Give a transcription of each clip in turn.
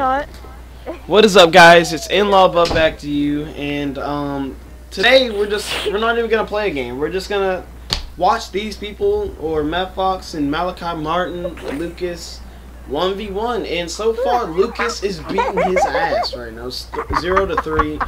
shot. What is up, guys? It's In Bub back to you, and um, today we're just we're not even gonna play a game. We're just gonna watch these people or Matt Fox and Malachi Martin, Lucas, one v one. And so far, Lucas is beating his ass right now, zero to three.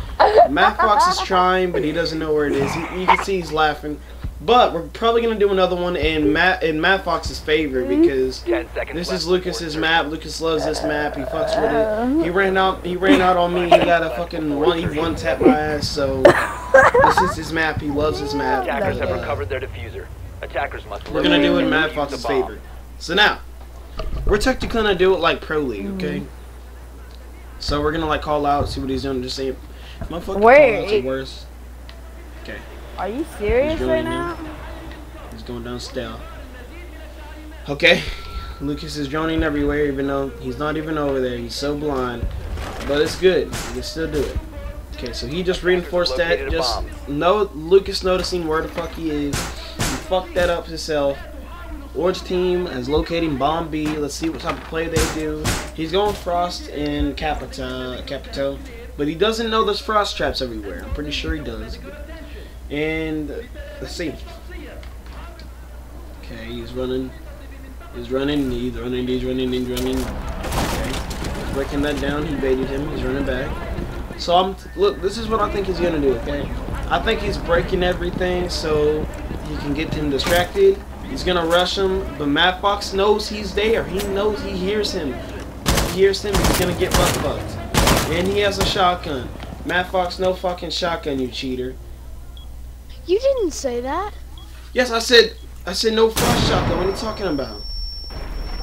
Matt Fox is trying, but he doesn't know where it is. He, you can see he's laughing. But we're probably gonna do another one in Matt in Matt Fox's favor because this is Lucas's map. Lucas loves this map. He fucks with it. He ran out. He ran out on me. He got a fucking one. He one tap my ass. So this is his map. He loves his map. Attackers have uh, recovered their defuser. Attackers must we're gonna do it in Matt defuse Fox's the favor. So now we're technically gonna do it like pro league, okay? So we're gonna like call out, see what he's doing, just say, motherfucker, Where? Call outs are you serious He's right joining now? He's going down stealth. Okay, Lucas is droning everywhere, even though he's not even over there. He's so blind, but it's good. He can still do it. Okay, so he just reinforced that. Just no Lucas noticing where the fuck he is. He fucked that up himself. Orange team is locating bomb B. Let's see what type of play they do. He's going Frost and Capita, Capito, but he doesn't know there's Frost traps everywhere. I'm pretty sure he does. And let's see. Okay, he's running. He's running. He's running. He's running. He's running. Okay, he's breaking that down. He baited him. He's running back. So I'm look. This is what I think he's gonna do. Okay, I think he's breaking everything so he can get him distracted. He's gonna rush him, but Matt Fox knows he's there. He knows he hears him. He hears him. He's gonna get butt fucked. And he has a shotgun. Matt Fox, no fucking shotgun, you cheater. You didn't say that. Yes, I said. I said no frost shotgun. What are you talking about?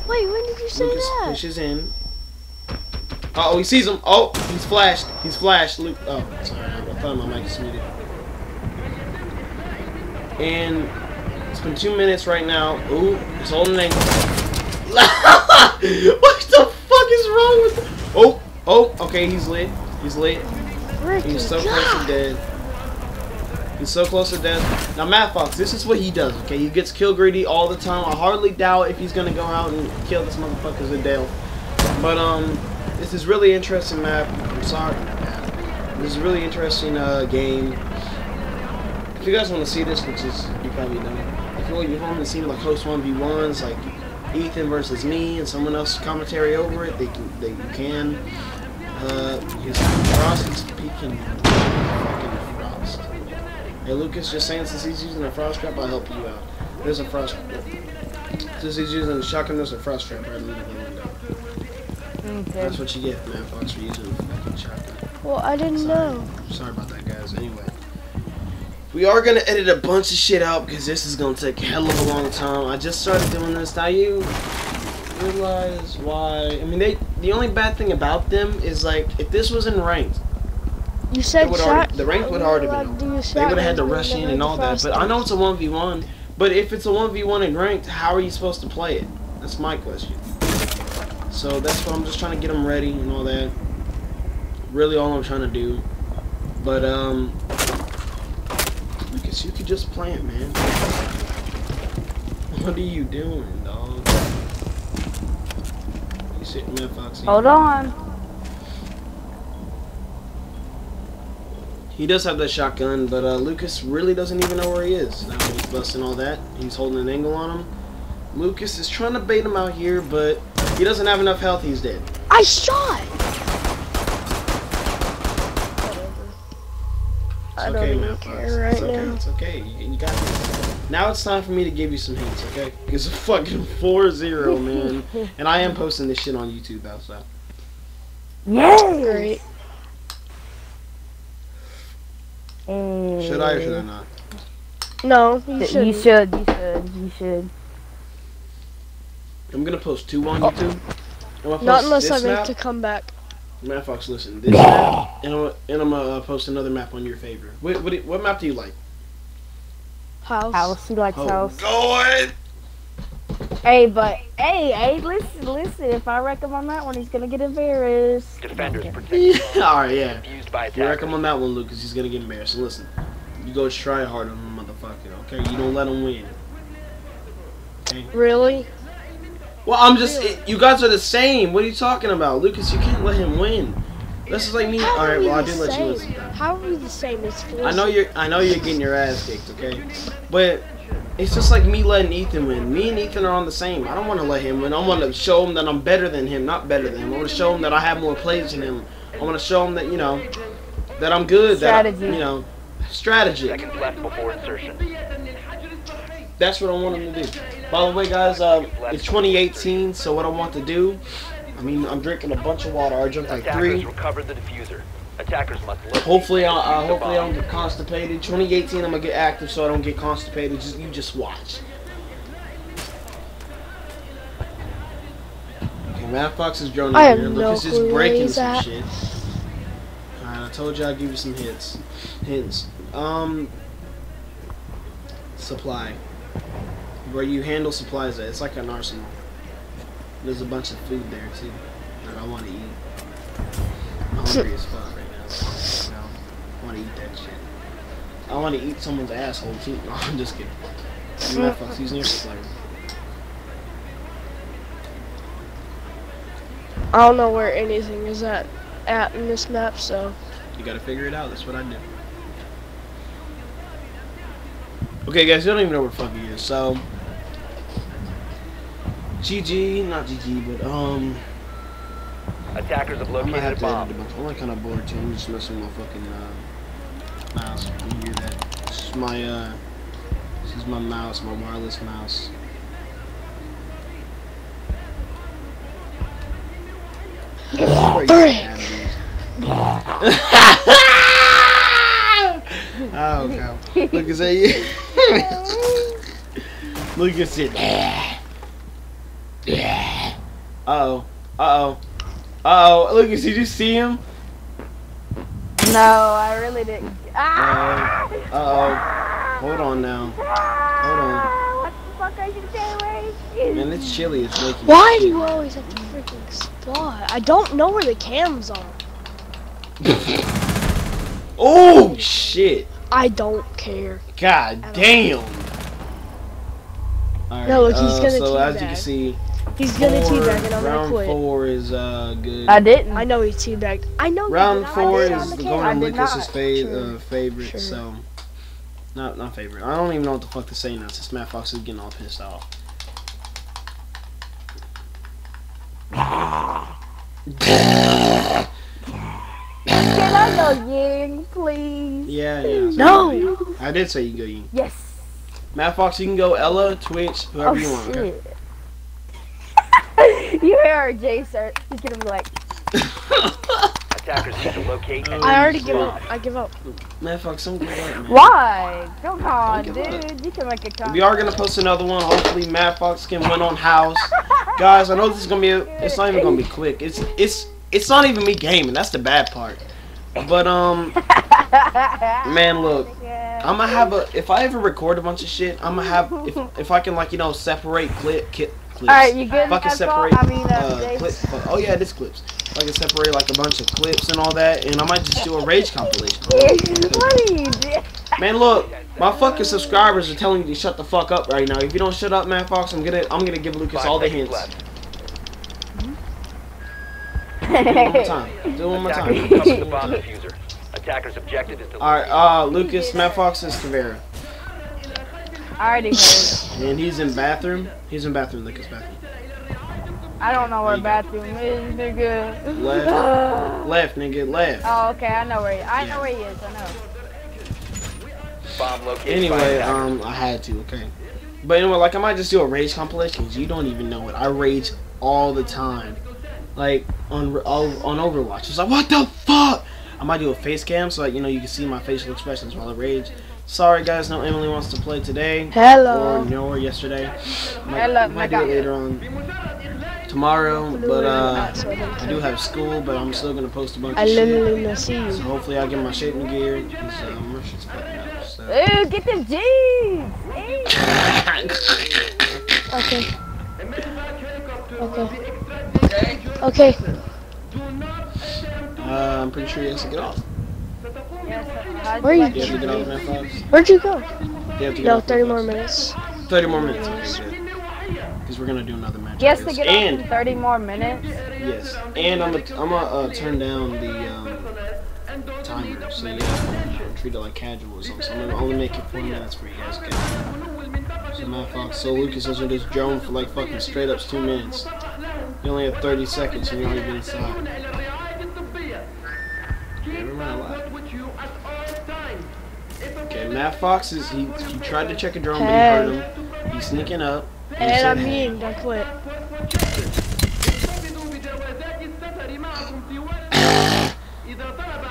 Wait, when did you say Lucas that? pushes in. Uh oh, he sees him. Oh, he's flashed. He's flashed. Luke. Oh, sorry. I thought my mic was muted. And it's been two minutes right now. Ooh, he's holding an ankle. what the fuck is wrong with? Oh, oh. Okay, he's lit. He's lit. He's so close to dead. He's so close to death. Now, Matt Fox, this is what he does, okay? He gets kill greedy all the time. I hardly doubt if he's gonna go out and kill this motherfucker's a Dale. But, um, this is really interesting map. I'm sorry. This is a really interesting, uh, game. If you guys want to see this, which is, you probably don't. If you, you want to see, like, host 1v1s, like Ethan versus me and someone else commentary over it, they can, they can. Uh, his Frost is peeking. Hey Lucas, just saying since he's using a Frost trap, I'll help you out. There's a Frost trap. Since he's using a shotgun, there's a Frost trap right in the window. Okay. That's what you get, man, Fox, for using a fucking shotgun. Well, I didn't Sorry. know. Sorry about that, guys. Anyway. We are gonna edit a bunch of shit out because this is gonna take a hell of a long time. I just started doing this. Now you realize why? I mean, they. The only bad thing about them is like if this was in ranked, You said already- the rank would already been they would have had to rush in and all that. But I know it's a one v one. But if it's a one v one in ranked, how are you supposed to play it? That's my question. So that's what I'm just trying to get them ready and all that. Really, all I'm trying to do. But um, Lucas, you could just plant, man. What are you doing, dog? You sitting there, Foxy? Hold on. He does have that shotgun, but uh, Lucas really doesn't even know where he is. Now he's busting all that. He's holding an angle on him. Lucas is trying to bait him out here, but he doesn't have enough health. He's dead. I shot. It's I okay, don't even man. Care right it's okay. now. It's okay. You, you got this. Now it's time for me to give you some hints, okay? It's a fucking 4-0, man. and I am posting this shit on YouTube, outside. Yay! Great. Should I or should I not? No, you You shouldn't. should, you should, you should. I'm gonna post two on YouTube. I'm Not unless I this make map. to come back. Matt Fox, listen. This map, and I'm, and I'm gonna uh, post another map on your favor. What, what, what map do you like? House. House, he likes Oh, house. God! Hey, but, hey, hey, listen, listen, if I recommend that one, he's gonna get embarrassed. Defenders Okay. protect the bomb. Alright, yeah. Defused by If you attackers. recommend that one, Lucas, he's gonna get embarrassed. Listen, you go try hard on the motherfucker, okay? You don't let him win. Okay? Really? Well, I'm just. It, you guys are the same. What are you talking about, Lucas? You can't let him win. This is like me. How All are right. we Well, I the do let you listen. How are we the same? It's I know you're. I know you're getting your ass kicked. Okay, but it's just like me letting Ethan win. Me and Ethan are on the same. I don't want to let him win. I want to show him that I'm better than him, not better than him. I want to show him that I have more plays than him. I want to show him that you know that I'm good. That I, you know, strategy. Seconds left before insertion. That's what I want him to do. By the way, guys, um, it's 2018, so what I want to do, I mean, I'm drinking a bunch of water. I drank like three. recovered the defuser. Attackers must locate Hopefully, I, and uh, defuse hopefully I bomb. don't get constipated. 2018, I'm gonna get active so I don't get constipated. Just you just watch. Okay, Matt Fox is droning I have here. no Lucas is clue breaking some at. shit. Alright, I told you I'd give you some hits. Hints. Um, supply. Where you handle supplies at. It's like an arsenal. There's a bunch of food there too that I want to eat. I'm hungry as fuck right now. You know, I want to eat that shit. I want to eat someone's asshole too. No, I'm just kidding. I'm not fucks. He's near supplier. I don't know where anything is at at in this map, so You gotta figure it out. That's what I do. Okay, guys, you don't even know where the fuck he is. So, GG, not GG, but um, Attackers have I might located have a to bomb. edit a bunch. I'm like kind of bored too. I'm just messing with my fucking uh, is my uh, this is my mouse, my wireless mouse. Where you Frick. at, dude? oh, okay. Look at that. Look at it. Uh oh. Uh oh. Uh oh. Lucas, did you see him? No, I really didn't. Ah! Uh oh. Hold on now. Hold on. What the fuck are you doing? Man, it's chilly. It's making. why do you always have to freaking spot? I don't know where the cams are. oh shit! I don't care. God damn. Alright, No, look, he's uh, gonna so as you can see, He's gonna four- teabag and I'm gonna round quit. four is uh good. I didn't. I know he teabagged. I know. Round did. Four is the the cam. going I Lucas's not. fa- Sure. uh, favorite, Sure. so not not favorite. I don't even know what the fuck to say now since Matt Fox is getting all pissed off. Can I go Ying, please? Yeah, yeah. No. you go Ying. I did say you go Ying. Yes. Matt Fox, you can go Ela, Twitch, whoever Oh you want. Okay? Shit. you hear our Jay sir? He's gonna be like, Attackers need to locate and I already give up. I give up. Matt Fox, don't give up, man. why? Come on, Don't up. dude. You can make a comment. We are gonna post another one. Hopefully, Matt Fox can win on house. Guys, I know this is gonna be. A, it's not even gonna be quick. It's it's it's not even me gaming. That's the bad part. But um, man, look. I'm gonna have a. If I ever record a bunch of shit, I'm gonna have. If if I can like you know separate clip clip clips. Alright, you good? If I separate. I mean, uh, uh, Jay? clip, oh yeah, this clips. If I can separate like a bunch of clips and all that, and I might just do a rage compilation. what are you doing? Man, look, my fucking subscribers are telling you to shut the fuck up right now. If you don't shut up, man, Fox, I'm gonna I'm gonna give Lucas all the seconds hints. left. Do it one more time. Do it one more time. the bomb. Attackers objective is to All right, uh, Lucas, Matt Fox is Tavera, I already heard. and he's in bathroom. He's in bathroom, Lucas bathroom. I don't know where There you go. bathroom is, nigga. Left, left, nigga, left. oh, okay. I know where he. I Yeah. know where he is. I know. bomb located Anyway, um, I had to, okay. But anyway, like I might just do a rage compilation because you don't even know it. I rage all the time, like on on on Overwatch. It's like what the fuck. I might do a face cam so like you know you can see my facial expressions while I rage. Sorry guys, no Emily wants to play today Hello. or Hello. nor yesterday. Might, Hello, might do it later on tomorrow, but uh, I do have school, but I'm still gonna post a bunch I of shit. literally not see So hopefully I get my shaping gear. 'cause, uh, my shit's fucking up. So. Ooh, get the jeans. Okay. Okay. Okay. Uh, I'm pretty sure he has to get off. How'd Where you- like Do you have to it? get off, man, Fox? Where'd you go? Do you have to get No, 30 more Fox? minutes. 30 more minutes. Okay. Because we're gonna do another match. Yes, to get and in 30 more minutes. yes, and I'm gonna I'm gonna uh, turn down the um, timer so you guys can treat it like casual or something. So I'm gonna only make it four minutes for you guys. Okay? So Matt Fox, so Lucas has just drone for like fucking straight up two minutes. You only have 30 seconds and you're already been inside. Never mind, I lied. Okay, Matt Fox is he, he tried to check a drone, but he heard him. He's sneaking up. And "Hey." being, don't quit.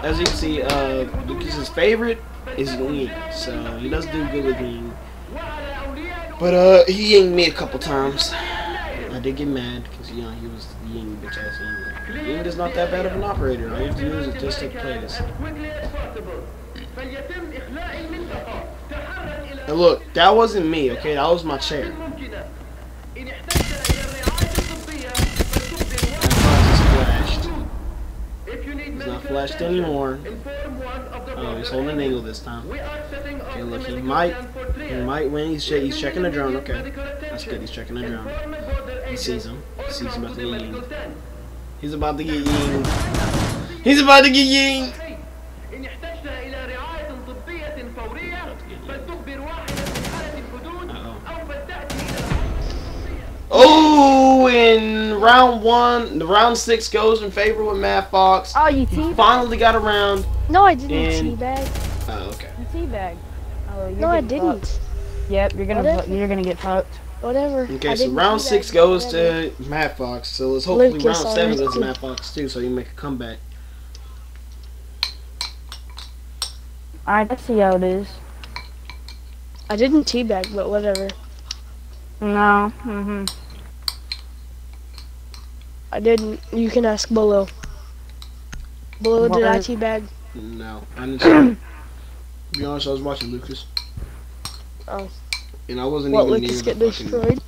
As you can see, uh, Lucas's favorite is Ying, so he does do good with Ying. But uh, he yinged me a couple times. I did get mad because you know he was the Ying bitch ass Ying. Ying is not that bad of an operator. All you have to do is just take plays. And look, that wasn't me, okay? That was my chair. He's not flashed anymore. Oh, he's holding an angle this time. Okay, look, he might, he might win. He's, he's checking the drone. Okay, that's good. He's checking the drone. He sees him. He sees him about to get yinged. He's about to get yinged. He's about to get yinged. Oh, and round one, the round six goes in favor with Matt Fox. Oh, you teabag? finally got around. No, I didn't And- teabag. Oh, okay. You teabag. Oh, No, I didn't. fucked. Yep, you're gonna you're gonna get fucked. Whatever. Okay, I so round six goes Whatever. to Matt Fox. So let's hopefully Lucas round seven goes to. Matt Fox too, so you make a comeback. Alright, let's see how it is. I didn't teabag, but whatever. No. Mm-hmm. I didn't. You can ask below. Below, did I What? No. I didn't. to be honest, I was watching Lucas. Oh. And I wasn't What, even Lucas near get the fucking. destroyed?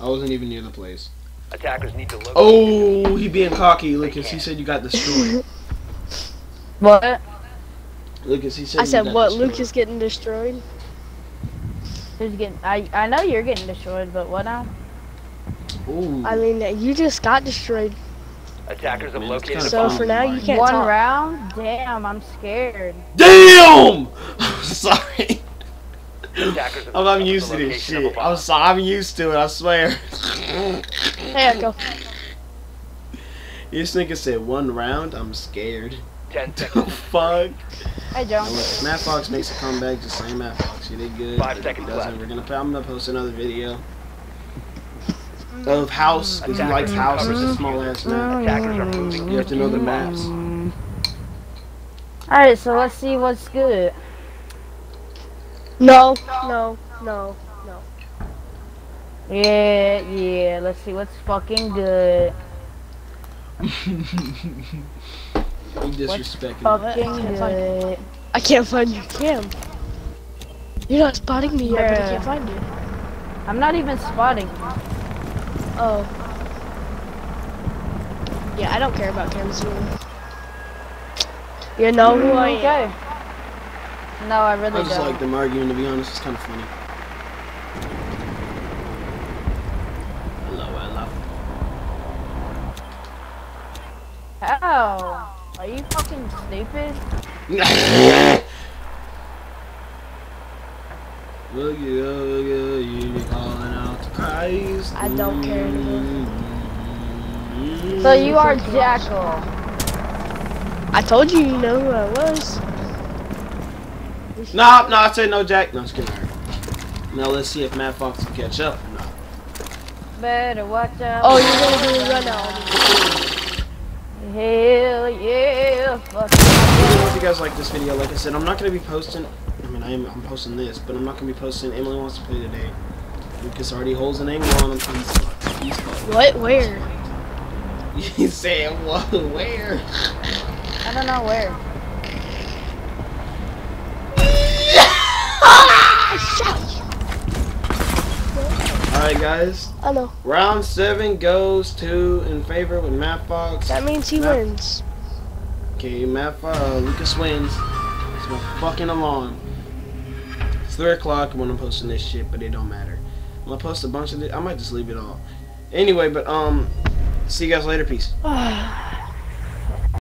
I wasn't even near the place. Attackers need to locate. Oh, he being cocky, Lucas. He said you got destroyed. What? Lucas, he said. I said, what, destroyed. Lucas getting destroyed? Who's getting? I I know you're getting destroyed, but what now? Ooh. I mean, you just got destroyed. Attackers have located kinda a So for now, you can't One talk. round? Damn, I'm scared. Damn! Sorry. Attackers have I'm, I'm used to this location of a shit. I'm sorry. I'm used to it. I swear. Hey, go. this nigga said one round. I'm scared. Ten The seconds. fuck? Hey, Joe. Now, look, if Matt Fox makes a comeback, just say Matt Fox. You did good. Five If he seconds doesn't, left. We're gonna. I'm gonna post another video mm. of House because he likes House. It's a small ass map. Mm. Attackers are moving. You have to know the maps. Alright, so let's see what's good. No, no, no, no. Yeah, yeah, let's see what's fucking good. You disrespecting. me. Fucking can't find good. I can't find your cam. You're not spotting me yet, but I can't find you. I'm not even spotting. Oh. Yeah, I don't care about cams anymore. You know who I am. Okay. No, I really I just don't. like them arguing. To be honest, it's kind of funny. Hello, hello. How? Are you fucking stupid? Look at look at you calling out to Christ. I don't care anymore. Mm-hmm. So you are Jackal. I told you you know who I was. No, no, I said no, Jack. No, just kidding. Alright. Now let's see if Matt Fox can catch up or not. Better watch out. Oh, you're gonna do a run out. Hell yeah. Fuck Let if you guys like this video. Like I said, I'm not gonna be posting. I mean, I am. I'm posting this, but I'm not gonna be posting. Emily wants to play today. Lucas already holds an angle on him. He's. He's fucked. What? Where? You saying what? Where? I don't know where. Guys. I know. Round seven goes to in favor with Matt Fox. That means he Matt- wins. Okay, Matt Fo- uh, Lucas wins. It's my fucking alarm. It's three o'clock when I'm posting this shit, but it don't matter. I'm gonna post a bunch of it. I might just leave it all. Anyway, but um, see you guys later. Peace. Ah.